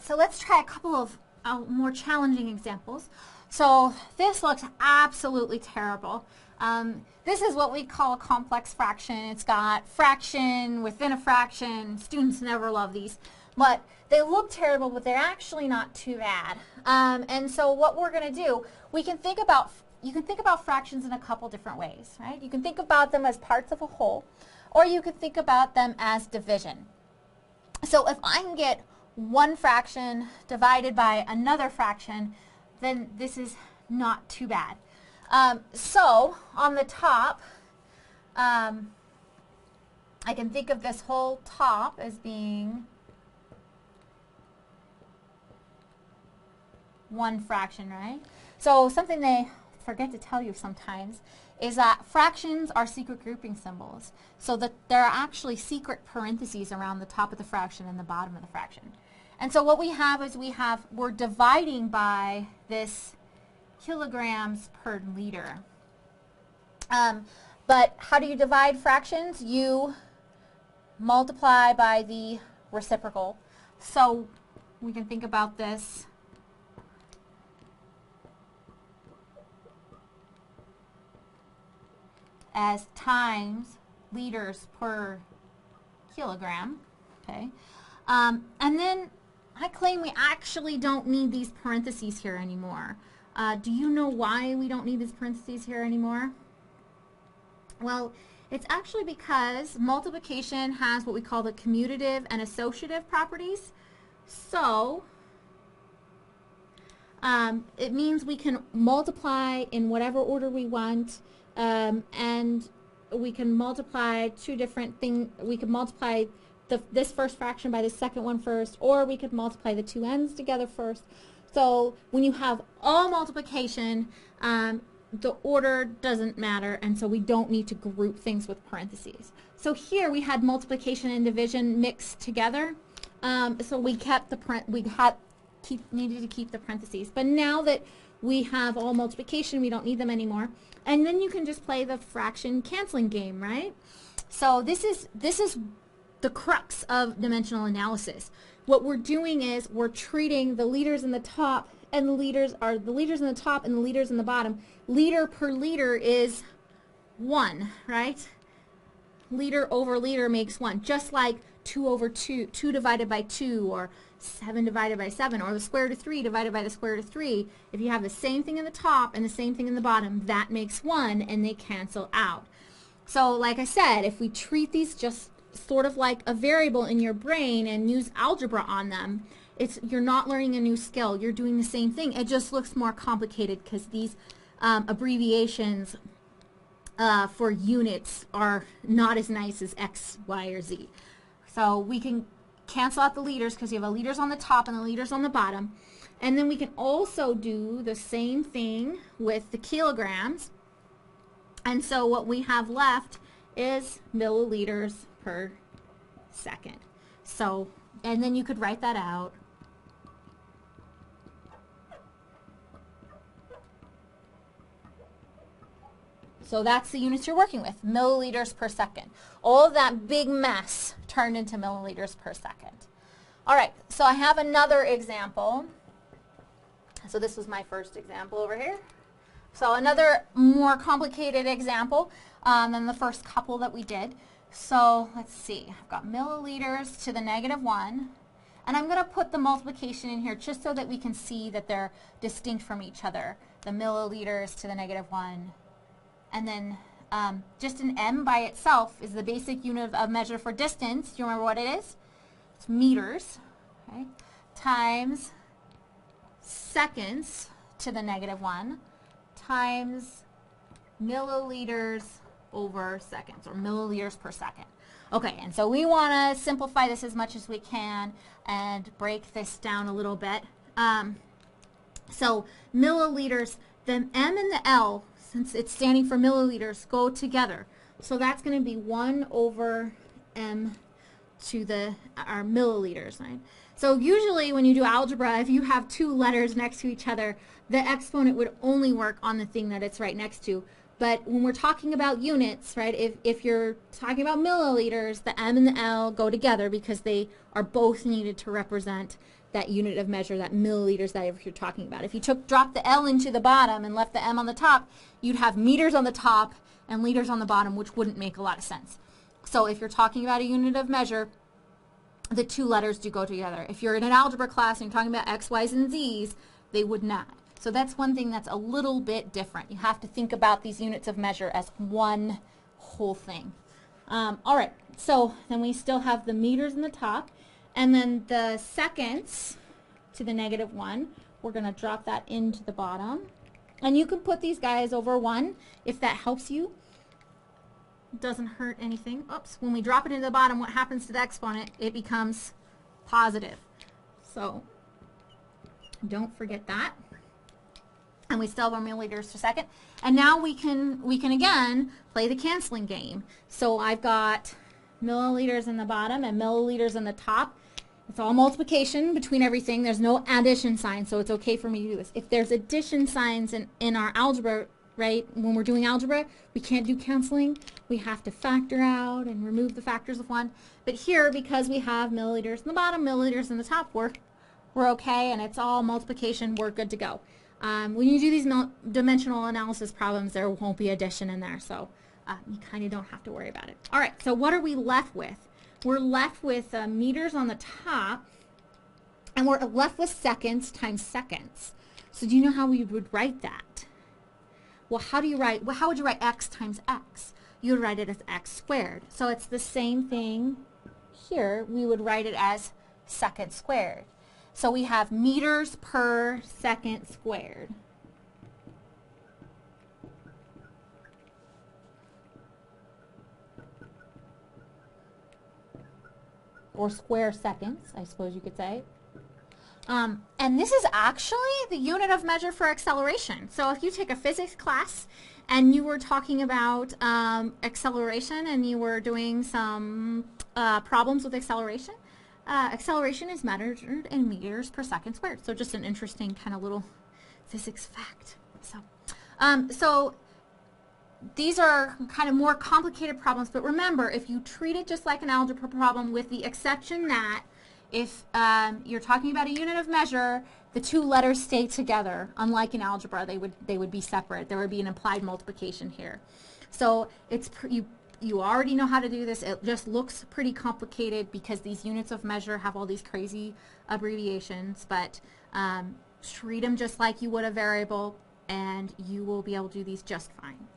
right, so let's try a couple of uh, more challenging examples. So this looks absolutely terrible. Um, this is what we call a complex fraction. It's got fraction within a fraction. Students never love these. But they look terrible, but they're actually not too bad. Um, and so what we're going to do, we can think about, you can think about fractions in a couple different ways, right? You can think about them as parts of a whole, or you can think about them as division. So if I can get one fraction divided by another fraction, then this is not too bad. Um, so on the top, um, I can think of this whole top as being one fraction, right? So something they forget to tell you sometimes is that fractions are secret grouping symbols. So that there are actually secret parentheses around the top of the fraction and the bottom of the fraction. And so what we have is we have, we're dividing by this kilograms per liter. Um, but how do you divide fractions? You multiply by the reciprocal. So we can think about this as times liters per kilogram. Okay. Um, and then I claim we actually don't need these parentheses here anymore. Uh, do you know why we don't need these parentheses here anymore? Well, it's actually because multiplication has what we call the commutative and associative properties. So, um, it means we can multiply in whatever order we want, um, and we can multiply two different things. We can multiply the, this first fraction by the second one first, or we could multiply the two ends together first. So when you have all multiplication, um, the order doesn't matter, and so we don't need to group things with parentheses. So here we had multiplication and division mixed together. Um, so we kept the we had keep, needed to keep the parentheses. But now that we have all multiplication, we don't need them anymore. And then you can just play the fraction canceling game, right? So this is this is the crux of dimensional analysis. What we're doing is we're treating the liters in the top and the liters are the liters in the top and the liters in the bottom. Liter per liter is 1, right? Liter over liter makes 1, just like 2 over 2, 2 divided by 2, or 7 divided by 7, or the square root of 3 divided by the square root of 3. If you have the same thing in the top and the same thing in the bottom, that makes 1, and they cancel out. So like I said, if we treat these just sort of like a variable in your brain and use algebra on them, it's you're not learning a new skill. You're doing the same thing. It just looks more complicated because these um, abbreviations uh, for units are not as nice as X, Y, or Z. So we can cancel out the liters because you have the liters on the top and the liters on the bottom. And then we can also do the same thing with the kilograms. And so what we have left is milliliters per second. So, and then you could write that out. So that's the units you're working with, milliliters per second. All that big mess turned into milliliters per second. All right, so I have another example. So this was my first example over here. So another more complicated example um, than the first couple that we did. So let's see, I've got milliliters to the negative 1. And I'm going to put the multiplication in here just so that we can see that they're distinct from each other. The milliliters to the negative 1 and then um, just an m by itself is the basic unit of measure for distance. Do you remember what it is? It's meters, okay, times seconds to the negative 1 times milliliters over seconds or milliliters per second. Okay, and so we want to simplify this as much as we can and break this down a little bit. Um, so milliliters, the M and the L since it's standing for milliliters, go together. So that's going to be 1 over m to the our milliliters, right? So usually when you do algebra, if you have two letters next to each other, the exponent would only work on the thing that it's right next to. But when we're talking about units, right, if, if you're talking about milliliters, the M and the L go together because they are both needed to represent that unit of measure, that milliliters that you're talking about. If you took dropped the L into the bottom and left the M on the top, you'd have meters on the top and liters on the bottom, which wouldn't make a lot of sense. So if you're talking about a unit of measure, the two letters do go together. If you're in an algebra class and you're talking about X, Y's, and Z's, they would not. So that's one thing that's a little bit different. You have to think about these units of measure as one whole thing. Um, all right, so then we still have the meters in the top, and then the seconds to the negative one, we're going to drop that into the bottom. And you can put these guys over one if that helps you. Doesn't hurt anything. Oops, when we drop it into the bottom, what happens to the exponent? It becomes positive. So don't forget that and we still have our milliliters per second. And now we can, we can again play the canceling game. So I've got milliliters in the bottom and milliliters in the top. It's all multiplication between everything. There's no addition sign, so it's okay for me to do this. If there's addition signs in, in our algebra, right, when we're doing algebra, we can't do canceling. We have to factor out and remove the factors of one. But here, because we have milliliters in the bottom, milliliters in the top, we're, we're okay, and it's all multiplication, we're good to go. Um, when you do these dimensional analysis problems, there won't be addition in there, so uh, you kind of don't have to worry about it. All right, so what are we left with? We're left with uh, meters on the top, and we're left with seconds times seconds. So do you know how we would write that? Well, how do you write, well, how would you write x times x? You would write it as x squared. So it's the same thing here. We would write it as second squared. So we have meters per second squared. Or square seconds, I suppose you could say. Um, and this is actually the unit of measure for acceleration. So if you take a physics class and you were talking about um, acceleration and you were doing some uh, problems with acceleration, uh, acceleration is measured in meters per second squared. So just an interesting kind of little physics fact. So, um, so these are kind of more complicated problems, but remember, if you treat it just like an algebra problem with the exception that if um, you're talking about a unit of measure, the two letters stay together. Unlike in algebra, they would they would be separate. There would be an implied multiplication here. So it's you you already know how to do this. It just looks pretty complicated because these units of measure have all these crazy abbreviations, but um, treat them just like you would a variable and you will be able to do these just fine.